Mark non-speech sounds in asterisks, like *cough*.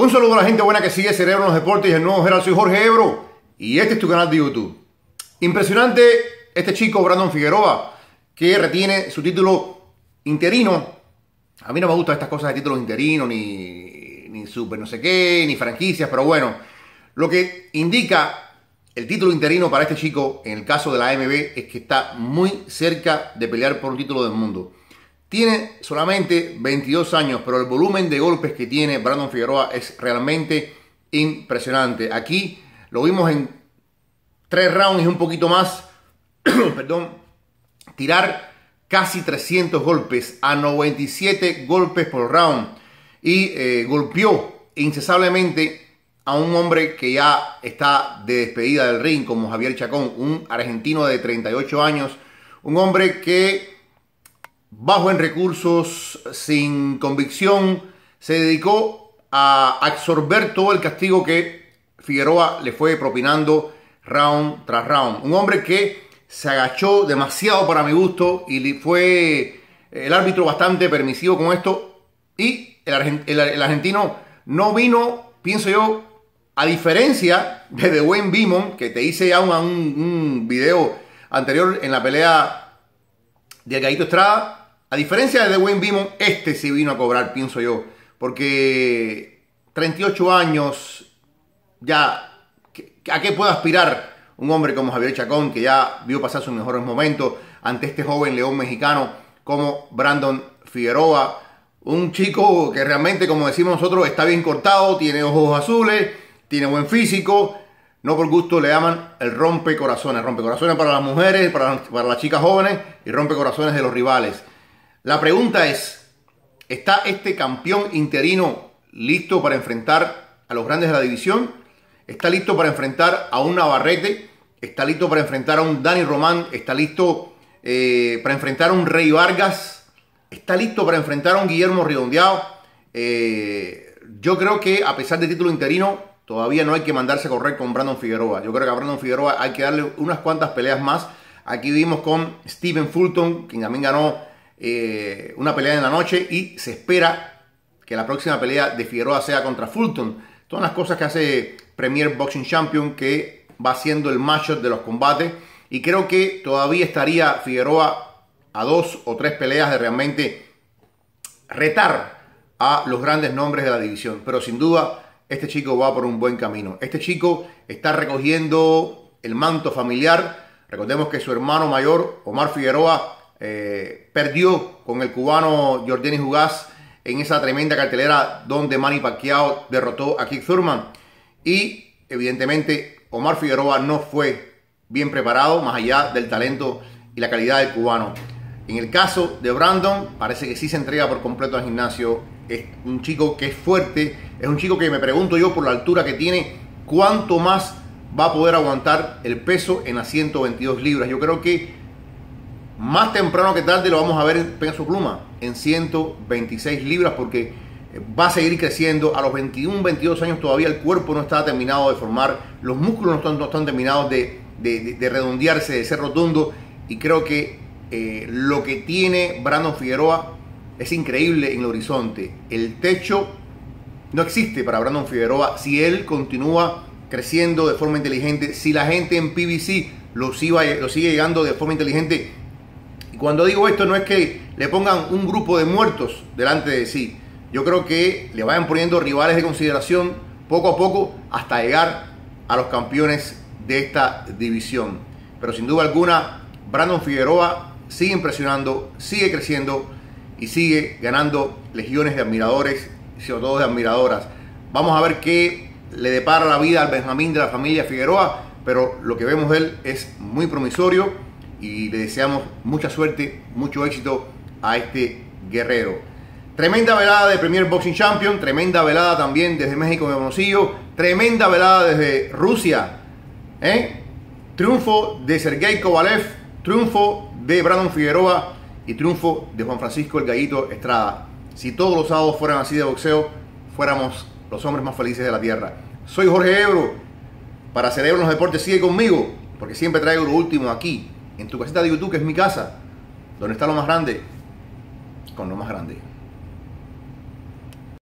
Un saludo a la gente buena que sigue Cerebro en los Deportes y el nuevo Gerald. Soy Jorge Ebro y este es tu canal de YouTube. Impresionante este chico, Brandon Figueroa, que retiene su título interino. A mí no me gustan estas cosas de títulos interinos, ni, ni super no sé qué, ni franquicias, pero bueno, lo que indica el título interino para este chico, en el caso de la AMB, es que está muy cerca de pelear por un título del mundo. Tiene solamente 22 años, pero el volumen de golpes que tiene Brandon Figueroa es realmente impresionante. Aquí lo vimos en tres rounds y un poquito más, *clears throat* perdón, tirar casi 300 golpes a 97 golpes por round y eh, golpeó incesablemente a un hombre que ya está de despedida del ring como Javier Chacón, un argentino de 38 años, un hombre que bajo en recursos, sin convicción, se dedicó a absorber todo el castigo que Figueroa le fue propinando round tras round. Un hombre que se agachó demasiado para mi gusto y fue el árbitro bastante permisivo con esto. Y el, argentino no vino, pienso yo, a diferencia de The Wayne Beamon, que te hice ya un, video anterior en la pelea de Gallito Estrada, a diferencia de Wayne Beamon, este sí vino a cobrar, pienso yo. Porque 38 años, ya, ¿a qué puede aspirar un hombre como Javier Chacón, que ya vio pasar sus mejores momentos ante este joven león mexicano como Brandon Figueroa? Un chico que realmente, como decimos nosotros, está bien cortado, tiene ojos azules, tiene buen físico. No por gusto le llaman el rompecorazones. Rompecorazones para las mujeres, para, para las chicas jóvenes y rompecorazones de los rivales. La pregunta es, ¿está este campeón interino listo para enfrentar a los grandes de la división? ¿Está listo para enfrentar a un Navarrete? ¿Está listo para enfrentar a un Dani Román? ¿Está listo eh, para enfrentar a un Rey Vargas? ¿Está listo para enfrentar a un Guillermo Redondeado? Eh, yo creo que a pesar del título interino, todavía no hay que mandarse a correr con Brandon Figueroa. Yo creo que a Brandon Figueroa hay que darle unas cuantas peleas más. Aquí vimos con Steven Fulton, quien también ganó eh, una pelea en la noche y se espera que la próxima pelea de Figueroa sea contra Fulton. Todas las cosas que hace Premier Boxing Champion que va siendo el matchup de los combates y creo que todavía estaría Figueroa a dos o tres peleas de realmente retar a los grandes nombres de la división. Pero sin duda este chico va por un buen camino. Este chico está recogiendo el manto familiar. Recordemos que su hermano mayor, Omar Figueroa, eh, perdió con el cubano Jordani Jugás en esa tremenda cartelera donde Manny Pacquiao derrotó a Keith Thurman. Y evidentemente Omar Figueroa no fue bien preparado, más allá del talento y la calidad del cubano. En el caso de Brandon, parece que sí se entrega por completo al gimnasio. Es un chico que es fuerte, es un chico que me pregunto yo por la altura que tiene, cuánto más va a poder aguantar el peso en las 122 libras. Yo creo que más temprano que tarde lo vamos a ver en peso pluma, en 126 libras, porque eh, va a seguir creciendo. A los 21, 22 años todavía el cuerpo no está terminado de formar, los músculos no están, terminados de, redondearse, de ser rotundo. Y creo que eh, lo que tiene Brandon Figueroa es increíble en el horizonte. El techo no existe para Brandon Figueroa si él continúa creciendo de forma inteligente, si la gente en PBC lo, lo sigue llegando de forma inteligente cuando digo esto no es que le pongan un grupo de muertos delante de sí. Yo creo que le vayan poniendo rivales de consideración poco a poco hasta llegar a los campeones de esta división. Pero sin duda alguna, Brandon Figueroa sigue impresionando, sigue creciendo y sigue ganando legiones de admiradores y sobre todo de admiradoras. Vamos a ver qué le depara la vida al Benjamín de la familia Figueroa, pero lo que vemos de él es muy promisorio y le deseamos mucha suerte, mucho éxito a este guerrero. Tremenda velada de Premier Boxing Champion, tremenda velada también desde México de Hermosillo, tremenda velada desde Rusia. ¿eh? Triunfo de Sergei Kovalev, triunfo de Brandon Figueroa y triunfo de Juan Francisco el Gallito Estrada. Si todos los sábados fueran así de boxeo, fuéramos los hombres más felices de la tierra. Soy Jorge Ebro. Para Cerebro en los Deportes sigue conmigo, porque siempre traigo lo último aquí en tu casita de YouTube, que es mi casa, donde está lo más grande, con lo más grande.